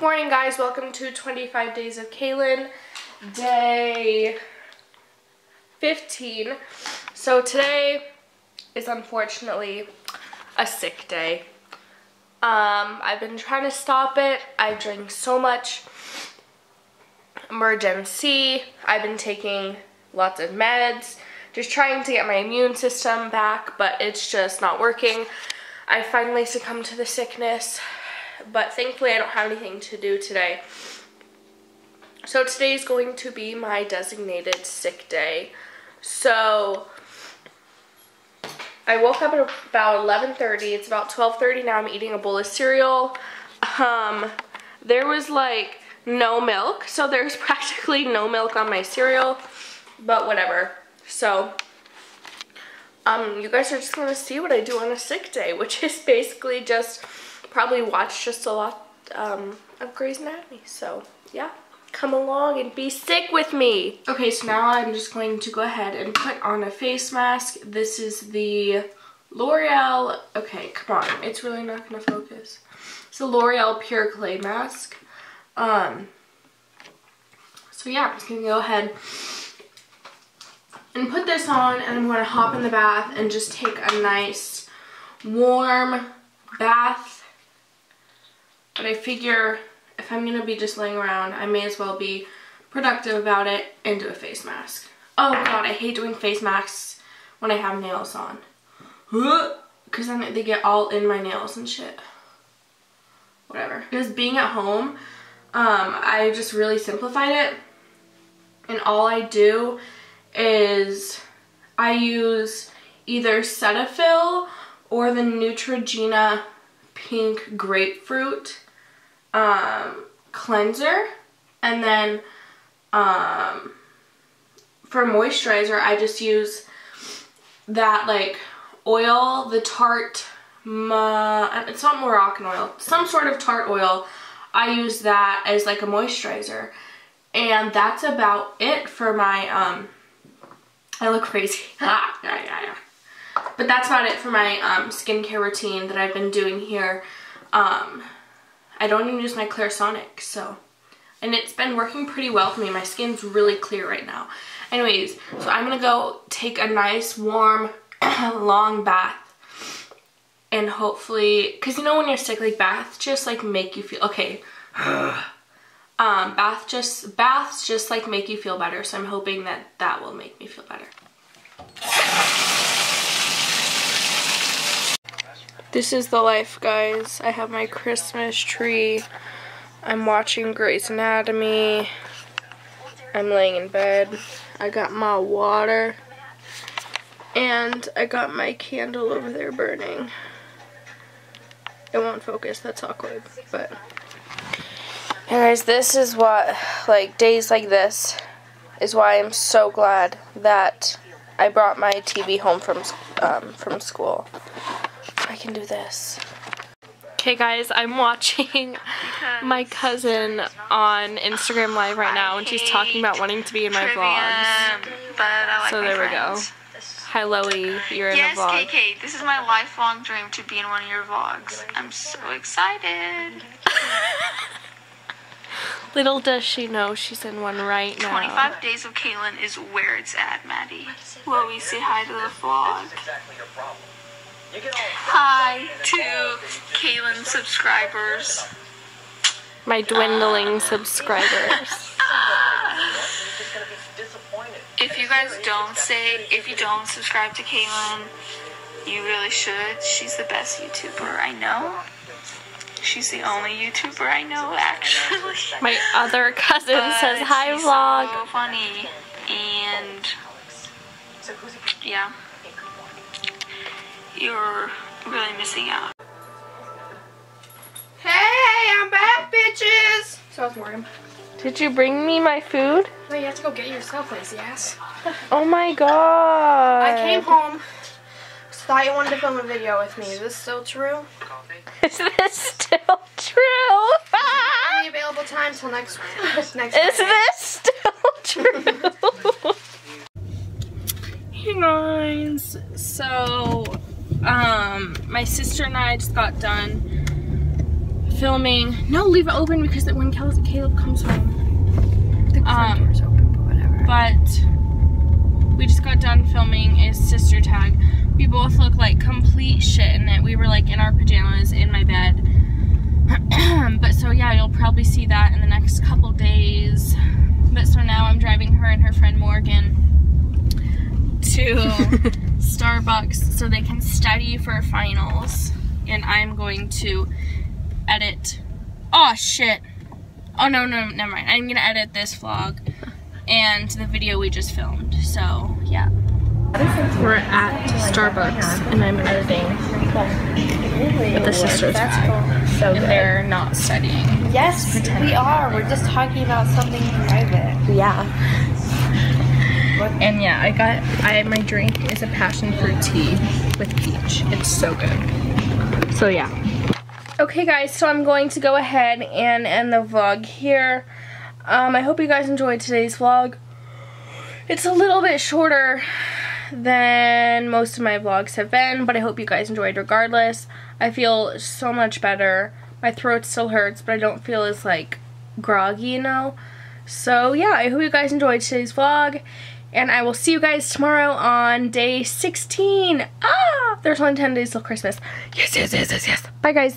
morning guys, welcome to 25 Days of Kaylin, day 15. So today is unfortunately a sick day. Um, I've been trying to stop it. I drink so much Emergen-C. I've been taking lots of meds, just trying to get my immune system back, but it's just not working. I finally succumbed to the sickness but thankfully I don't have anything to do today. So today is going to be my designated sick day. So I woke up at about 11.30. It's about 12.30 now. I'm eating a bowl of cereal. Um, there was like no milk. So there's practically no milk on my cereal. But whatever. So um, you guys are just going to see what I do on a sick day. Which is basically just probably watch just a lot um, of Grey's Anatomy. So yeah, come along and be sick with me. Okay, so now I'm just going to go ahead and put on a face mask. This is the L'Oreal, okay, come on, it's really not gonna focus. It's the L'Oreal Pure Clay Mask. Um, so yeah, I'm just gonna go ahead and put this on and I'm gonna hop in the bath and just take a nice warm bath but I figure if I'm going to be just laying around, I may as well be productive about it and do a face mask. Oh god, I hate doing face masks when I have nails on. Because then they get all in my nails and shit. Whatever. Because being at home, um, I just really simplified it. And all I do is I use either Cetaphil or the Neutrogena Pink Grapefruit um, cleanser. And then um, for moisturizer, I just use that like oil, the Tarte, Ma it's not Moroccan oil, some sort of Tarte oil. I use that as like a moisturizer. And that's about it for my, um, I look crazy. ah, yeah, yeah, yeah. But that's about it for my um, skincare routine that I've been doing here. Um, I don't even use my Clarisonic, so. And it's been working pretty well for me. My skin's really clear right now. Anyways, so I'm gonna go take a nice, warm, long bath. And hopefully, because you know when you're sick, like baths just like make you feel, okay. um, bath just, baths just like make you feel better. So I'm hoping that that will make me feel better. This is the life, guys. I have my Christmas tree. I'm watching Grey's Anatomy. I'm laying in bed. I got my water. And I got my candle over there burning. It won't focus, that's awkward, but... Anyways, this is what, like, days like this is why I'm so glad that I brought my TV home from, um, from school. I can do this. Okay guys, I'm watching my cousin on Instagram Live right now and she's talking about wanting to be in my vlogs. Like so there we go. Hi Loey, you're yes, in a vlog. Yes, KK, this is my lifelong dream to be in one of your vlogs. I'm so excited. Little does she know she's in one right now. 25 Days of Kaylin is where it's at, Maddie. Loey, say hi to the vlog. Hi to Kaylin subscribers. My dwindling subscribers. if you guys don't say, if you don't subscribe to Kaylin, you really should. She's the best YouTuber I know. She's the only YouTuber I know, actually. My other cousin but says hi, vlog. So funny, and yeah you're really missing out. Hey, I'm back, bitches! So I was Morgan. Did you bring me my food? No, you have to go get it yourself, lazy ass. oh my god. I came home, thought you wanted to film a video with me. Is this still true? Is this still true? Only available time till next next Is this still true? hey guys, so um, my sister and I just got done filming. No, leave it open because when Caleb, Caleb comes home. The front Um, door's open, but whatever. But we just got done filming a sister tag. We both look like complete shit in it. We were like in our pajamas in my bed. but so yeah, you'll probably see that in the next couple days. But so now I'm driving her and her friend Morgan to Starbucks so they can study for finals. And I'm going to edit. Oh shit. Oh no, no, never mind. I'm gonna edit this vlog and the video we just filmed. So yeah. We're at Starbucks and I'm editing with the sisters That's cool. So And they're not studying. Yes, we are. We're just talking about something private. Yeah. And yeah, I got I my drink is a passion fruit tea with peach. It's so good. So yeah. Okay guys, so I'm going to go ahead and end the vlog here. Um, I hope you guys enjoyed today's vlog. It's a little bit shorter than most of my vlogs have been, but I hope you guys enjoyed regardless. I feel so much better. My throat still hurts, but I don't feel as like groggy, you know? So yeah, I hope you guys enjoyed today's vlog. And I will see you guys tomorrow on day 16. Ah! There's only 10 days till Christmas. Yes, yes, yes, yes, yes. Bye, guys.